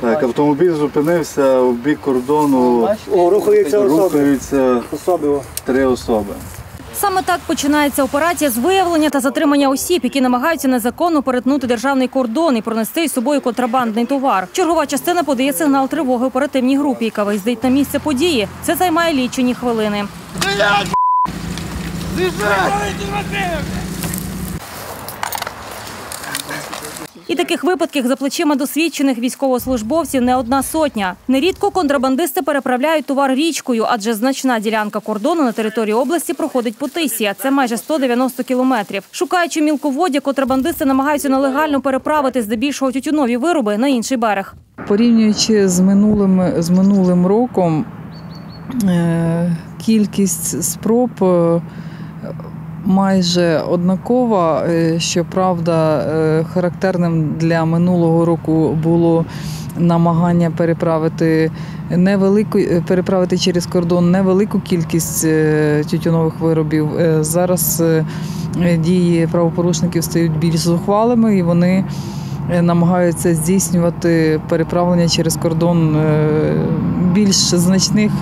Так, автомобіль зупинився у бік кордону. О, рухаються особи. Рухаються Особи. три особи. Саме так починається операція з виявлення та затримання осіб, які намагаються незаконно перетнути державний кордон і пронести із собою контрабандний товар. Чергова частина подає сигнал тривоги оперативній групі, яка виїздить на місце події. Це займає лічені хвилини. І таких випадків за плечима досвідчених військовослужбовців не одна сотня. Нерідко контрабандисти переправляють товар річкою, адже значна ділянка кордону на території області проходить по тисі, а це майже 190 кілометрів. Шукаючи мілководдя, контрабандисти намагаються нелегально переправити здебільшого тютюнові вироби на інший берег. Порівнюючи з минулим, з минулим роком, е, кількість спроб е, майже однакова. Е, Щоправда, е, характерним для минулого року було намагання переправити невелику е, переправити через кордон невелику кількість тютюнових виробів. Зараз дії правопорушників стають більш зухвалими і вони намагаються здійснювати переправлення через кордон більш значних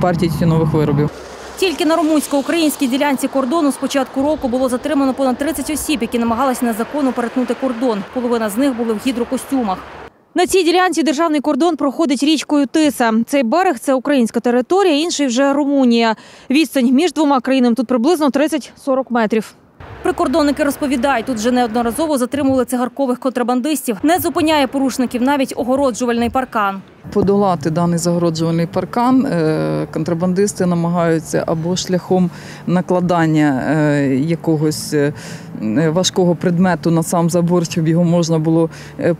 партій тютюнових виробів. Тільки на румунсько-українській ділянці кордону з початку року було затримано понад 30 осіб, які намагалися незаконно перетнути кордон. Половина з них були в гідрокостюмах. На цій ділянці державний кордон проходить річкою Тиса. Цей берег це українська територія, інший вже Румунія. Відстань між двома країнами тут приблизно 30-40 метрів. Прикордонники розповідають, тут вже неодноразово затримували цигаркових контрабандистів. Не зупиняє порушників навіть огороджувальний паркан. Подолати даний загороджувальний паркан е, контрабандисти намагаються або шляхом накладання е, якогось е, важкого предмету на сам забор, щоб його можна було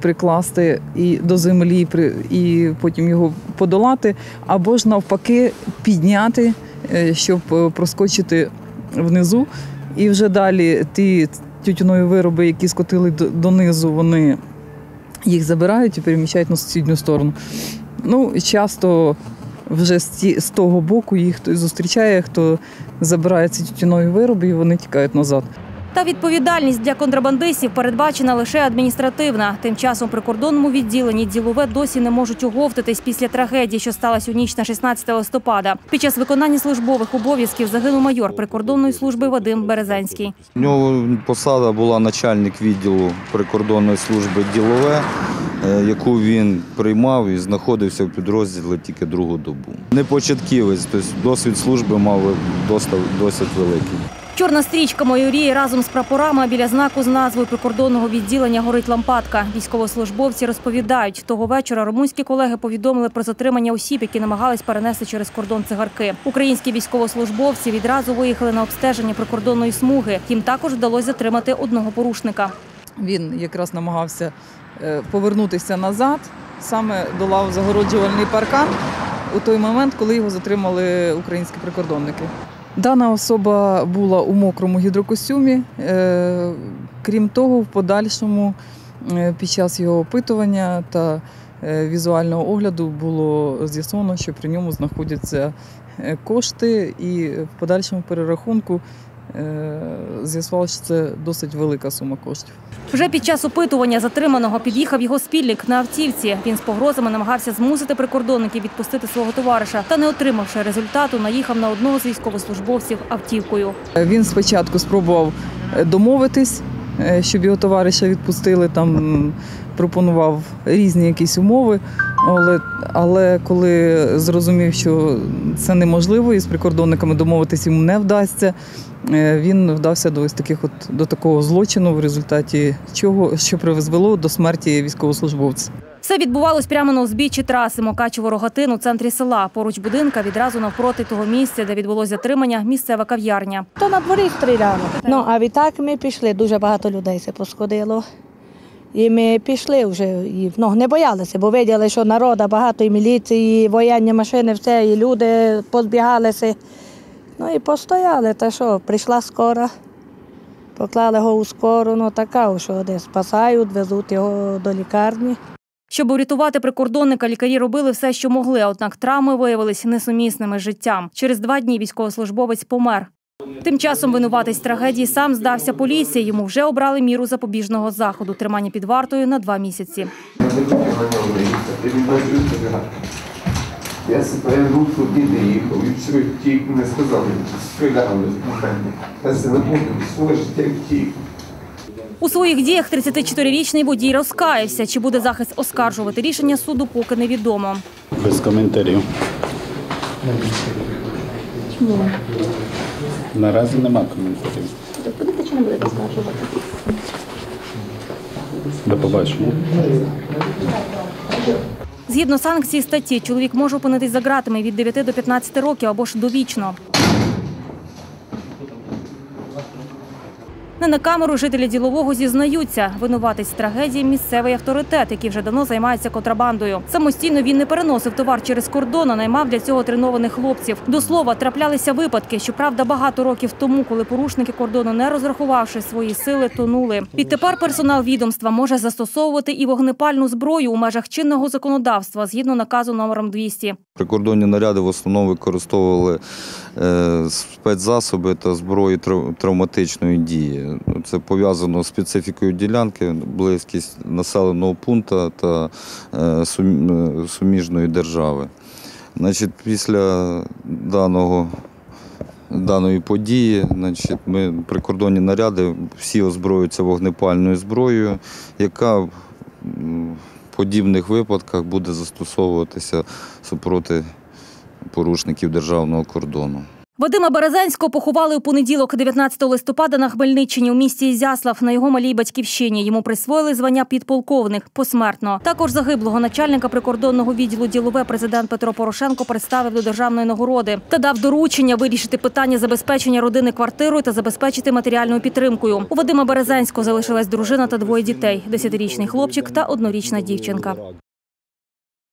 прикласти і до землі, і потім його подолати, або ж навпаки підняти, щоб проскочити внизу. І вже далі ті тютюнові вироби, які скотили донизу, вони їх забирають і переміщають на сусідню сторону. Ну, часто вже з того боку їх хтось зустрічає, хто забирає ці тютюнові вироби, і вони тікають назад. Та відповідальність для контрабандистів передбачена лише адміністративна. Тим часом при кордонному відділенні ділове досі не можуть оговтатись після трагедії, що сталася у ніч на 16 листопада. Під час виконання службових обов'язків загинув майор прикордонної служби Вадим Березенський. У нього посада була начальник відділу прикордонної служби ділове, е, яку він приймав і знаходився в підрозділі тільки другу добу. Не початківець, тобто досвід служби мав досить великий. Чорна стрічка майоріє разом з прапорами. Біля знаку з назвою прикордонного відділення горить лампадка. Військовослужбовці розповідають, того вечора румунські колеги повідомили про затримання осіб, які намагались перенести через кордон цигарки. Українські військовослужбовці відразу виїхали на обстеження прикордонної смуги. Їм також вдалося затримати одного порушника. Він якраз намагався е, повернутися назад, саме долав загороджувальний паркан у той момент, коли його затримали українські прикордонники. Дана особа була у мокрому гідрокостюмі. Е, Крім того, в подальшому е, під час його опитування та е, візуального огляду було з'ясовано, що при ньому знаходяться кошти, і в подальшому перерахунку з'ясувалося, що це досить велика сума коштів. Вже під час опитування затриманого під'їхав його спільник на автівці. Він з погрозами намагався змусити прикордонників відпустити свого товариша. Та не отримавши результату, наїхав на одного з військовослужбовців автівкою. Він спочатку спробував е, домовитись, е, щоб його товариша відпустили. Там пропонував різні якісь умови. Але, але коли зрозумів, що це неможливо, і з прикордонниками домовитись йому не вдасться, е, він вдався до ось таких от до такого злочину, в результаті чого що призвело до смерті військовослужбовця. Все відбувалось прямо на узбіччі траси Мокачево-Рогатин у центрі села. Поруч будинка відразу навпроти того місця, де відбулось затримання, місцева кав'ярня. То на дворі стріляли. Ну, а відтак ми пішли, дуже багато людей це посходило. І ми пішли вже, і ну, не боялися, бо виділи, що народу багато, і міліції, і воєнні машини, все, і люди позбігалися. Ну і постояли, та що, прийшла скора, поклали його у скору, ну така, що десь спасають, везуть його до лікарні. Щоб урятувати прикордонника, лікарі робили все, що могли, однак травми виявилися несумісними життям. Через два дні військовослужбовець помер. Тим часом винуватець трагедії сам здався поліції. Йому вже обрали міру запобіжного заходу тримання під вартою на два місяці. Я себе руку туди їхав, і все втік, не сказали, стріляли на мене. Я себе буду, своє життя втік. У своїх діях 34-річний водій розкаявся. Чи буде захист оскаржувати рішення суду, поки невідомо. Без коментарів. Чому? Наразі нема коментарів. Будете чи не будете скаржувати? До побачення. Згідно санкції статті, чоловік може опинитись за ґратами від 9 до 15 років або ж довічно. Не на камеру жителі ділового зізнаються. Винуватись трагедії місцевий авторитет, який вже давно займається контрабандою. Самостійно він не переносив товар через кордон, а наймав для цього тренованих хлопців. До слова, траплялися випадки, щоправда, багато років тому, коли порушники кордону, не розрахувавши свої сили, тонули. Відтепер персонал відомства може застосовувати і вогнепальну зброю у межах чинного законодавства згідно наказу номером 200. Прикордонні наряди в основному використовували е, спецзасоби та трав- травматичної дії. Це пов'язано з специфікою ділянки, близькість населеного пункту та е, е, суміжної держави. Значить, після даного даної події, значить, ми прикордонні наряди всі озброюються вогнепальною зброєю, яка в подібних випадках буде застосовуватися супроти порушників державного кордону. Вадима Березенського поховали у понеділок, 19 листопада, на Хмельниччині у місті Ізяслав на його малій батьківщині. Йому присвоїли звання підполковник посмертно. Також загиблого начальника прикордонного відділу ділове президент Петро Порошенко представив до державної нагороди та дав доручення вирішити питання забезпечення родини квартирою та забезпечити матеріальною підтримкою. У Вадима Березенського залишилась дружина та двоє дітей: десятирічний хлопчик та однорічна дівчинка.